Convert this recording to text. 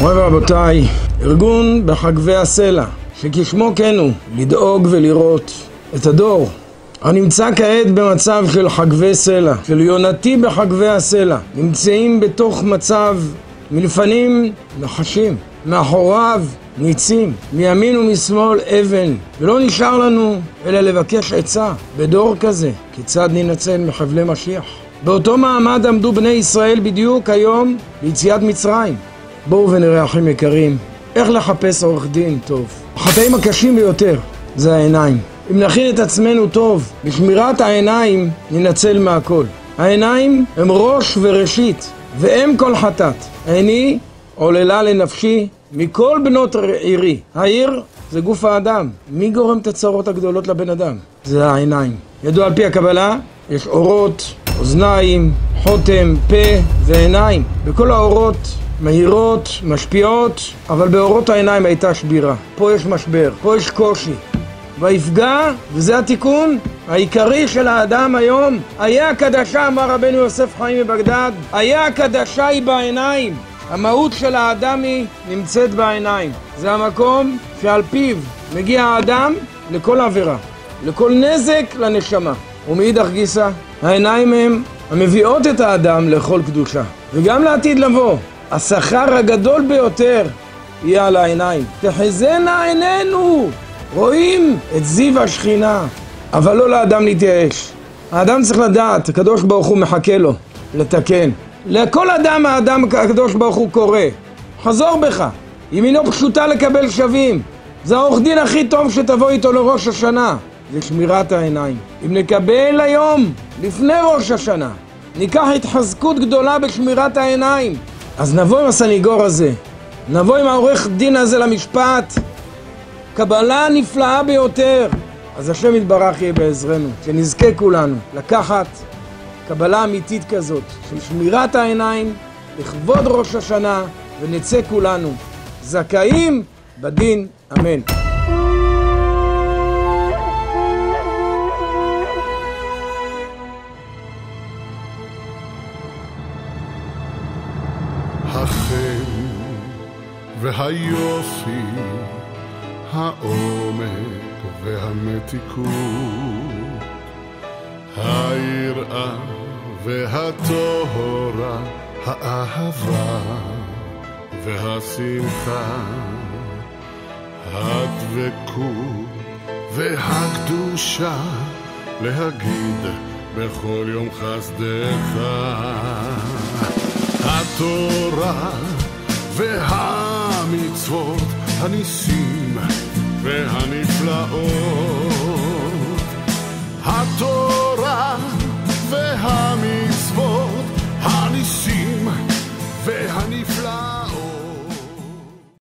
מוריי ורבותיי, ארגון בחגבי הסלע, שכשמו כן הוא, לדאוג ולראות את הדור הנמצא כעת במצב של חגבי סלע, של יונתי בחגבי הסלע, נמצאים בתוך מצב מלפנים נחשים, מאחוריו ניצים, מימין ומשמאל אבן, ולא נשאר לנו אלא לבקש עצה בדור כזה, כיצד ננצל מחבלי משיח. באותו מעמד עמדו בני ישראל בדיוק היום ביציאת מצרים. בואו ונראה אחים יקרים, איך לחפש עורך דין טוב. החטאים הקשים ביותר זה העיניים. אם נכין את עצמנו טוב, בשמירת העיניים ננצל מהכל. העיניים הם ראש וראשית, ואם כל חטאת. עיני עוללה לנפשי מכל בנות עירי. העיר זה גוף האדם. מי גורם את הצרות הגדולות לבן אדם? זה העיניים. ידוע על פי הקבלה, יש אורות, אוזניים, חותם, פה ועיניים. בכל האורות מהירות, משפיעות, אבל באורות העיניים הייתה שבירה. פה יש משבר, פה יש קושי. ויפגע, וזה התיקון העיקרי של האדם היום. היה הקדשה, אמר רבנו יוסף חיים מבגדד, היה הקדשה היא בעיניים. המהות של האדם היא נמצאת בעיניים. זה המקום שעל פיו מגיע האדם לכל עבירה, לכל נזק לנשמה. ומאידך גיסא, העיניים הם המביאות את האדם לכל קדושה. וגם לעתיד לבוא, השכר הגדול ביותר יהיה על העיניים. תחזינה עינינו! רואים את זיו השכינה, אבל לא לאדם להתייאש. האדם צריך לדעת, הקדוש ברוך הוא מחכה לו לתקן. לכל אדם האדם הקדוש ברוך הוא קורא, חזור בך, ימינו פשוטה לקבל שווים. זה העורך דין הכי טוב שתבוא איתו לראש השנה, זה שמירת העיניים. אם נקבל היום, לפני ראש השנה, ניקח התחזקות גדולה בשמירת העיניים, אז נבוא עם הסניגור הזה, נבוא עם העורך דין הזה למשפט, קבלה נפלאה ביותר. אז השם יתברך יהיה בעזרנו, שנזכה כולנו לקחת קבלה אמיתית כזאת של שמירת העיניים לכבוד ראש השנה ונצא כולנו זכאים בדין, אמן. והיופי, העומק והמתיקות, היראה והטהרה, האהבה והשמחה, הדבקות והקדושה, להגיד בכל יום חסדך. התורה והמצוות, הניסים והנפלאות.